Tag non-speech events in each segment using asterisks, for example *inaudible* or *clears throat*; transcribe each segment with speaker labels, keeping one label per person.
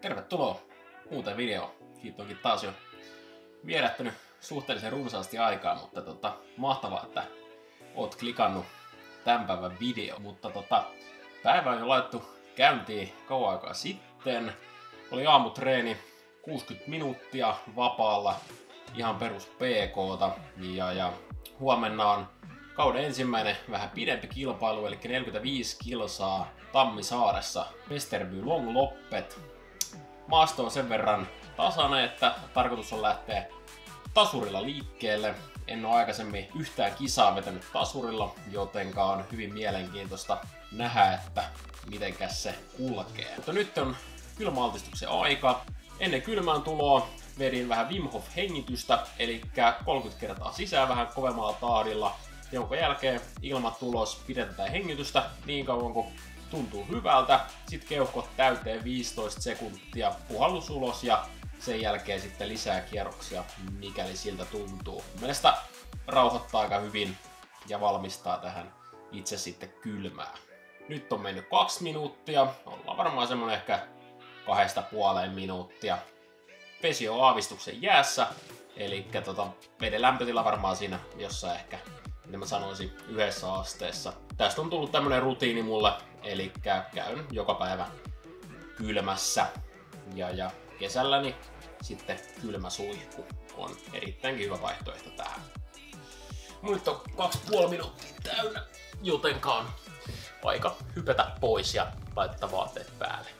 Speaker 1: Tervetuloa uuteen video. Siitä onkin taas jo vierättänyt suhteellisen runsaasti aikaa, mutta tota, mahtavaa, että oot klikannut tämän päivän video. Mutta tota, päivä on jo laittu käyntiin kauan aikaa sitten. Oli aamutreeni 60 minuuttia vapaalla, ihan perus PKta. Ja, ja huomenna on kauden ensimmäinen vähän pidempi kilpailu, eli 45 kilsaa Tammisaaressa. Westerby Long Loppet. Maasto on sen verran tasainen, että tarkoitus on lähteä tasurilla liikkeelle. En ole aikaisemmin yhtään kisaa vetänyt tasurilla, jotenka on hyvin mielenkiintoista nähdä, että mitenkäs se kulkee. Mutta nyt on kylmäaltistuksen aika. Ennen kylmään tuloa vedin vähän Wim Hof hengitystä, eli 30 kertaa sisään vähän kovemmalla taadilla, jonka jälkeen ilmat tulos pidetään hengitystä niin kauan kuin tuntuu hyvältä. Sitten keuhkot täyteen 15 sekuntia, puhallus ulos ja sen jälkeen sitten lisää kierroksia, mikäli siltä tuntuu. Mielestäni rauhoittaa aika hyvin ja valmistaa tähän itse sitten kylmää. Nyt on mennyt kaksi minuuttia, ollaan varmaan semmonen ehkä kahdesta puoleen minuuttia. Vesi on aavistuksen jäässä, eli tota, veden lämpötila varmaan siinä jossain ehkä, mitä mä sanoisin, yhdessä asteessa. Tästä on tullut tämmönen rutiini mulle, eli käyn joka päivä kylmässä. Ja, ja kesälläni sitten kylmä suihku on erittäinkin hyvä vaihtoehto tähän. Nyt on kaksi puoli minuuttia täynnä, jotenka on aika hypätä pois ja laittaa vaatteet päälle.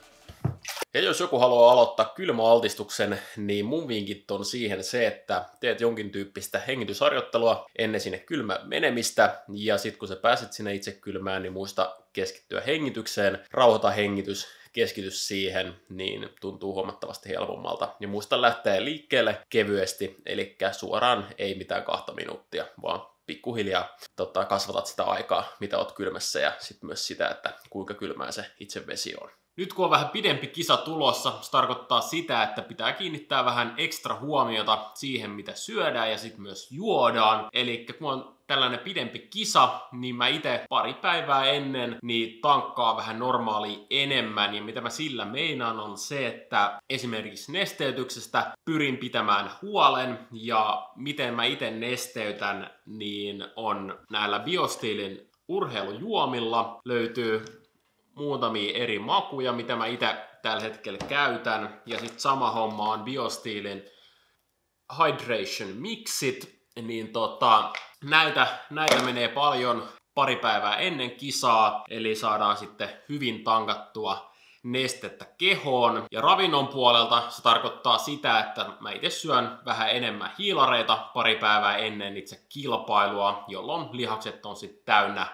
Speaker 1: Ja jos joku haluaa aloittaa kylmäaltistuksen, niin mun vinkit on siihen se, että teet jonkin tyyppistä hengitysharjoittelua ennen sinne kylmä menemistä, ja sitten kun sä pääset sinne itse kylmään, niin muista keskittyä hengitykseen, rauhoita hengitys, keskitys siihen, niin tuntuu huomattavasti helpommalta. Ja muista lähteä liikkeelle kevyesti, eli suoraan ei mitään kahta minuuttia, vaan pikkuhiljaa tota, kasvatat sitä aikaa, mitä oot kylmässä, ja sitten myös sitä, että kuinka kylmää se itse vesi on. Nyt kun on vähän pidempi kisa tulossa, se tarkoittaa sitä, että pitää kiinnittää vähän ekstra huomiota siihen, mitä syödään ja sitten myös juodaan. Eli kun on tällainen pidempi kisa, niin mä itse pari päivää ennen niin tankkaa vähän normaali enemmän. Ja mitä mä sillä meinaan on se, että esimerkiksi nesteytyksestä pyrin pitämään huolen ja miten mä itse nesteytän, niin on näillä biostiilin urheilujuomilla löytyy muutamia eri makuja, mitä mä itse tällä hetkellä käytän. Ja sitten sama homma on Biostiilin Hydration Mixit. Niin tota, näitä, näitä menee paljon pari päivää ennen kisaa, eli saadaan sitten hyvin tankattua nestettä kehoon. Ja ravinnon puolelta se tarkoittaa sitä, että mä itse syön vähän enemmän hiilareita pari päivää ennen itse kilpailua, jolloin lihakset on sitten täynnä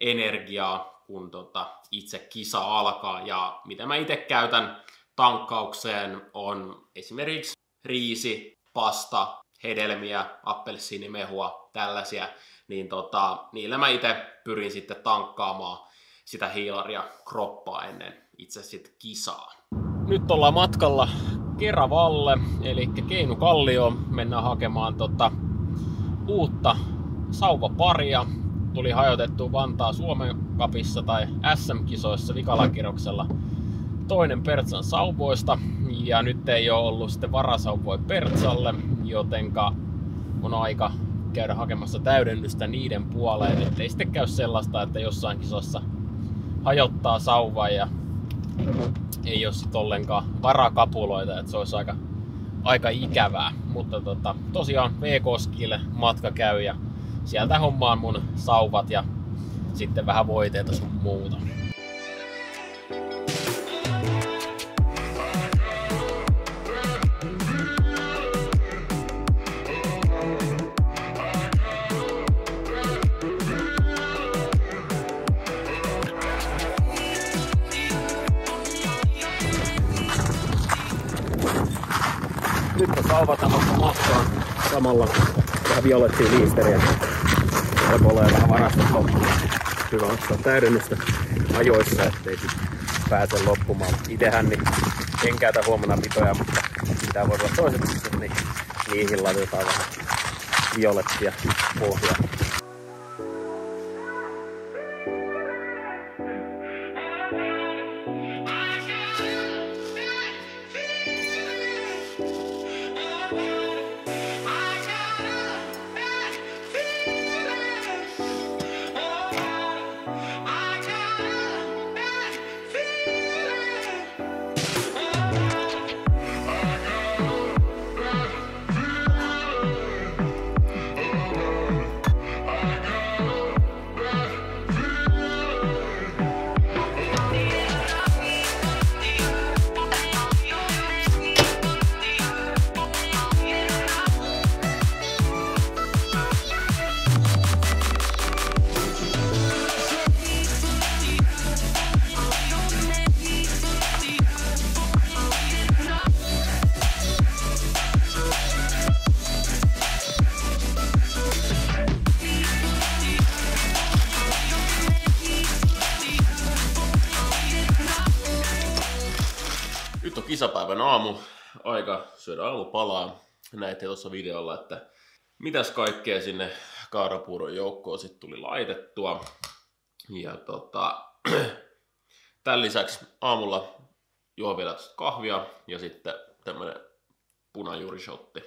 Speaker 1: energiaa kun tota, itse kisa alkaa. Ja mitä mä itse käytän tankkaukseen on esimerkiksi riisi, pasta, hedelmiä, appelsiinimehua, tällaisia. Niin tota, niillä mä itse pyrin sitten tankkaamaan sitä hiilaria kroppaa ennen itse sitten kisaa. Nyt ollaan matkalla Keravalle, eli Keinukallio. Mennään hakemaan tota, uutta sauvaparia tuli hajotettu Vantaa Suomen kapissa tai SM-kisoissa vikalakirroksella toinen Pertsan sauvoista ja nyt ei ole ollut sitten varasauvoi Pertsalle, jotenka on aika käydä hakemassa täydennystä niiden puoleen, ettei sitten käy sellaista, että jossain kisassa hajottaa sauvaa ja ei ole sitten ollenkaan varakapuloita, että se olisi aika, aika ikävää. Mutta tota, tosiaan V-Koskille matka käy ja sieltä hommaan mun sauvat ja sitten vähän voiteita sun muuta. Nyt on matkaan samalla vähän violettia liisteriä olla vähän varastot loppu. Hyvä ottaa täydennystä ajoissa, ettei pääse loppumaan. Itehän niin en käytä huomenna pitoja, mutta pitää voi olla toiset, niin niihin laitetaan vähän violettia pohjaa. Kisapäivän aamu, aika syödä aamupalaa. Näitte tuossa videolla, että mitäs kaikkea sinne kaarapuuron joukkoon sitten tuli laitettua. Ja tota, *clears throat* tämän lisäksi aamulla juo vielä kahvia ja sitten tämmönen punajuurishotti.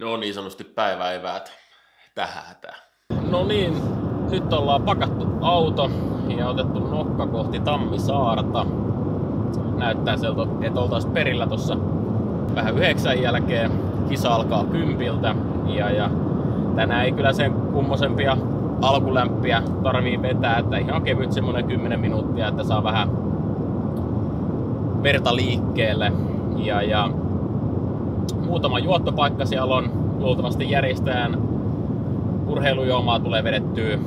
Speaker 1: Ne on niin sanotusti päiväeväät tähän. No niin, nyt ollaan pakattu auto ja otettu nokka kohti Tammisaarta. Näyttää sieltä, että oltaisiin perillä tuossa vähän yhdeksän jälkeen. Kisa alkaa kympiltä ja, ja tänään ei kyllä sen kummosempia alkulämpiä tarvii vetää, että ihan kevyt semmonen 10 minuuttia, että saa vähän verta liikkeelle. Ja, ja muutama juottopaikka siellä on luultavasti järjestäjän urheilujuomaa tulee vedettyä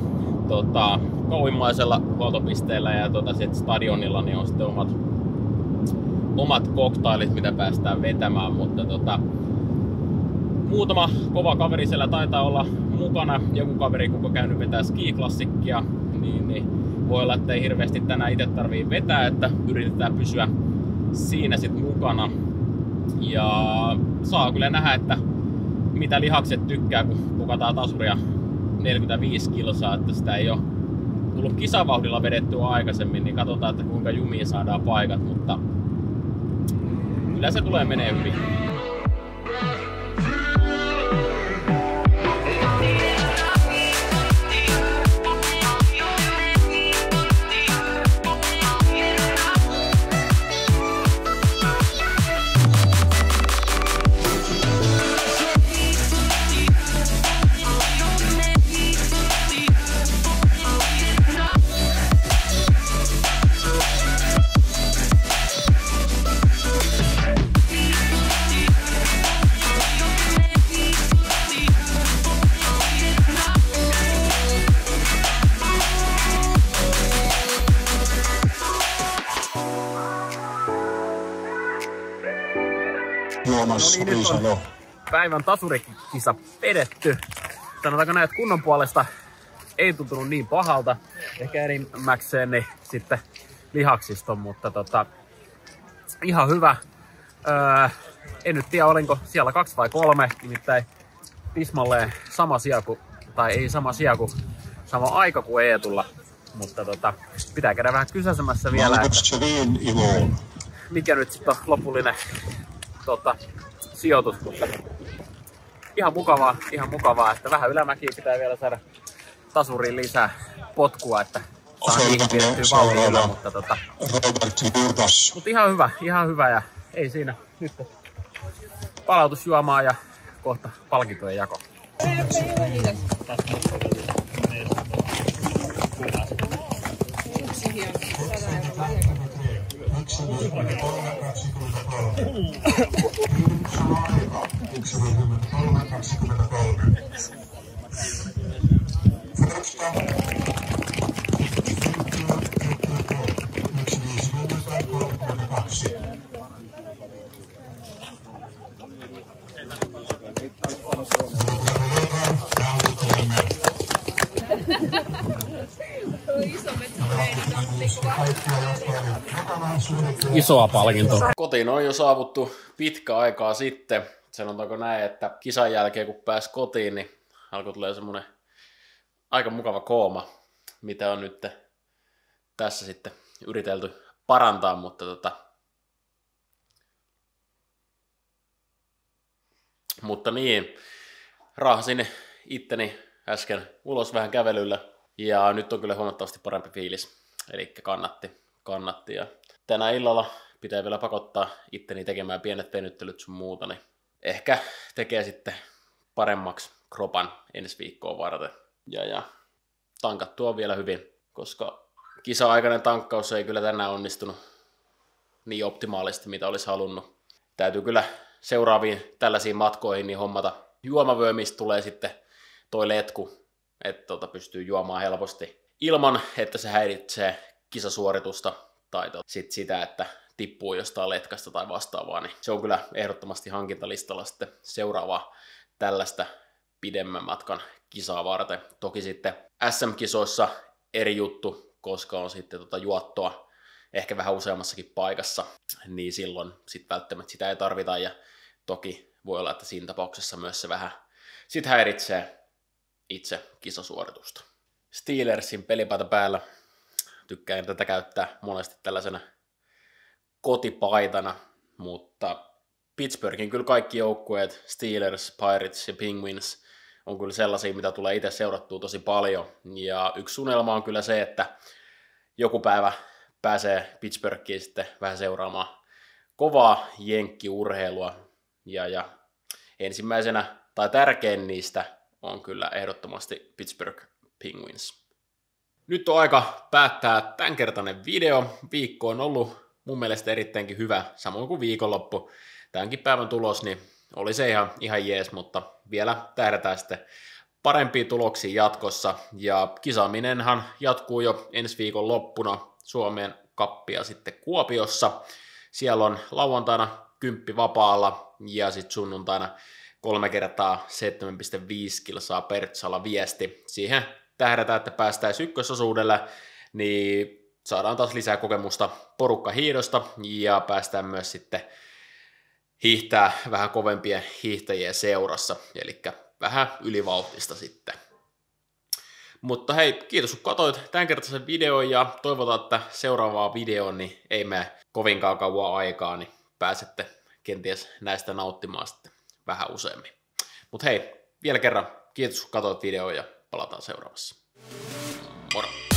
Speaker 1: tota, kauimmaisella huoltopisteellä ja tota, sit stadionilla niin on sitten omat, omat koktailit, mitä päästään vetämään, mutta tota, muutama kova kaveri siellä taitaa olla mukana. Joku kaveri, kuka käynyt vetää skiklassikkia, niin, niin voi olla, että ei hirveästi tänään itse tarvii vetää, että yritetään pysyä siinä sitten mukana. Ja saa kyllä nähdä, että mitä lihakset tykkää, kun pukataan tasuria 45 kilsaa, että sitä ei ole tullut kisavauhdilla vedettyä aikaisemmin, niin katsotaan, että kuinka jumiin saadaan paikat, mutta kyllä se tulee menee hyvin.
Speaker 2: Joonas
Speaker 1: No niin, päivän tasurikisa vedetty. Sanotaanko näin, että kunnon puolesta ei tuntunut niin pahalta. Ehkä enimmäkseen niin sitten lihaksiston, mutta tota, ihan hyvä. Öö, en nyt tiedä, olinko siellä kaksi vai kolme, nimittäin tismalleen sama sija kuin, tai ei sama sija kuin sama aika kuin Eetulla. Mutta tota, pitää käydä vähän kysäsemässä vielä, että mikä nyt sitten on lopullinen tota, sijoitus, mutta ihan mukavaa, ihan mukavaa, että vähän ylämäkiä pitää vielä saada tasuriin lisää potkua, että saa niihin pidettyä vauhtia, yllä, mutta, tota, mutta ihan hyvä, ihan hyvä ja ei siinä nyt palautusjuomaa ja kohta palkintojen jako. Parliament. Isoa palkintoa. Kotiin on jo saavuttu pitkä aikaa sitten. Sanotaanko näin, että kisan jälkeen kun pääsi kotiin, niin alkoi tulee semmoinen aika mukava kooma, mitä on nyt tässä sitten yritelty parantaa, mutta tota, mutta niin, raahasin itteni äsken ulos vähän kävelyllä ja nyt on kyllä huomattavasti parempi fiilis, eli kannatti, kannatti ja tänä illalla pitää vielä pakottaa itteni tekemään pienet venyttelyt sun muuta, niin ehkä tekee sitten paremmaksi kropan ensi viikkoa varten. Ja, ja tankattu on vielä hyvin, koska kisa-aikainen tankkaus ei kyllä tänään onnistunut niin optimaalisesti, mitä olisi halunnut. Täytyy kyllä seuraaviin tällaisiin matkoihin niin hommata juomavyö, mistä tulee sitten toi letku, että tota pystyy juomaan helposti ilman, että se häiritsee kisasuoritusta tai tot, sit sitä, että tippuu jostain letkasta tai vastaavaa, niin se on kyllä ehdottomasti hankintalistalla sitten seuraavaa tällaista pidemmän matkan kisaa varten. Toki sitten SM-kisoissa eri juttu, koska on sitten tota juottoa ehkä vähän useammassakin paikassa, niin silloin sit välttämättä sitä ei tarvita, ja toki voi olla, että siinä tapauksessa myös se vähän sit häiritsee itse kisasuoritusta. Steelersin pelipaita päällä tykkään tätä käyttää monesti tällaisena kotipaitana, mutta Pittsburghin kyllä kaikki joukkueet, Steelers, Pirates ja Penguins, on kyllä sellaisia, mitä tulee itse seurattua tosi paljon. Ja yksi unelma on kyllä se, että joku päivä pääsee Pittsburghiin sitten vähän seuraamaan kovaa jenkkiurheilua. Ja, ja ensimmäisenä tai tärkein niistä on kyllä ehdottomasti Pittsburgh Penguins. Nyt on aika päättää tämänkertainen video. Viikko on ollut mun mielestä erittäinkin hyvä, samoin kuin viikonloppu. Tämänkin päivän tulos, niin oli se ihan, ihan jees, mutta vielä tähdätään sitten parempiin tuloksiin jatkossa. Ja kisaaminenhan jatkuu jo ensi viikon loppuna Suomen kappia sitten Kuopiossa. Siellä on lauantaina kymppi vapaalla ja sitten sunnuntaina kolme kertaa 7,5 kilsaa Pertsala viesti. Siihen tähdätään, että päästään ykkösosuudelle, niin saadaan taas lisää kokemusta porukka hiidosta ja päästään myös sitten hiihtää vähän kovempien hiihtäjien seurassa, eli vähän ylivauhtista sitten. Mutta hei, kiitos kun katsoit tämänkertaisen videon ja toivotaan, että seuraavaa videoon niin ei mene kovinkaan kauan aikaa, niin pääsette kenties näistä nauttimaan sitten vähän useammin. Mutta hei, vielä kerran kiitos kun katsoit videoa ja palataan seuraavassa. Moro!